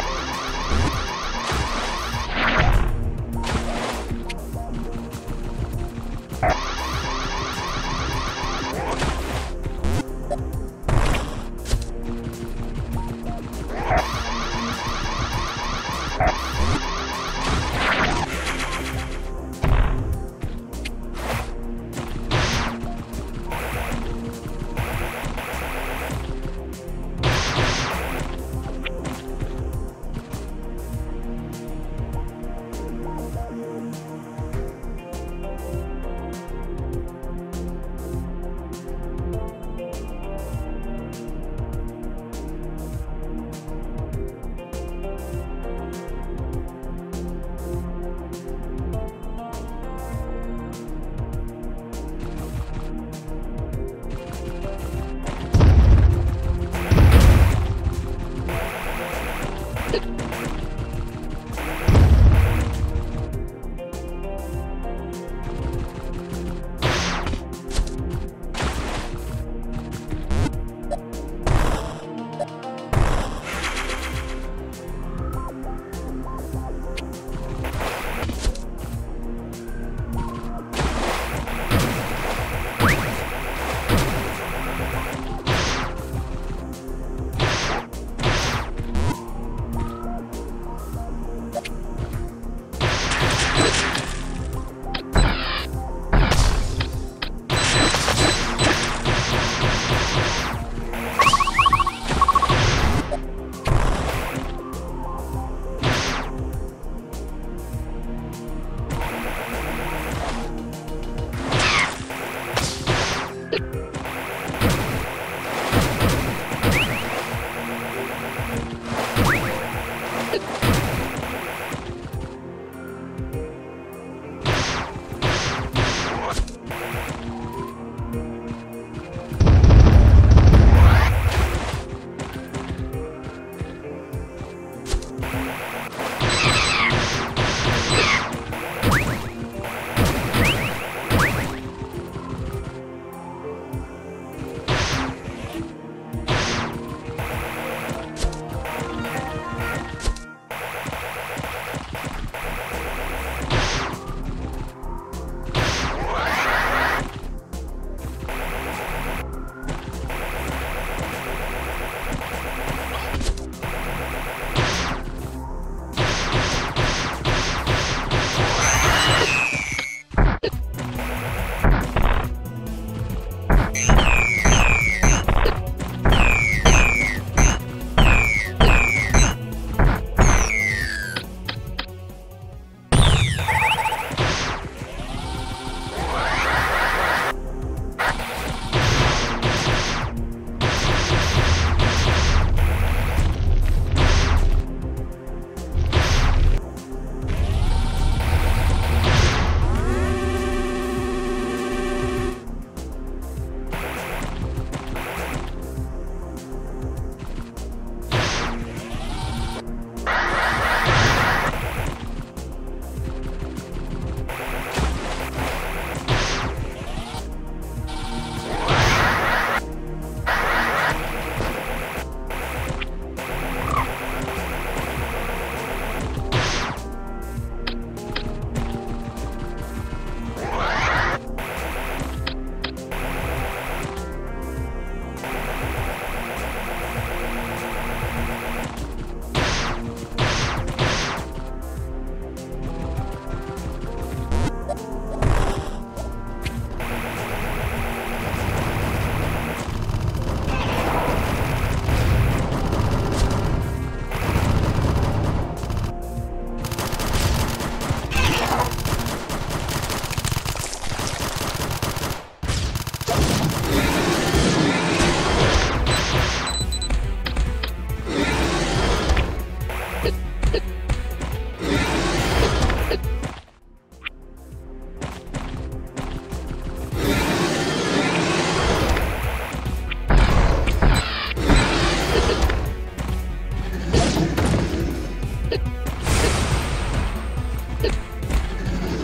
you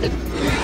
Ha ha ha!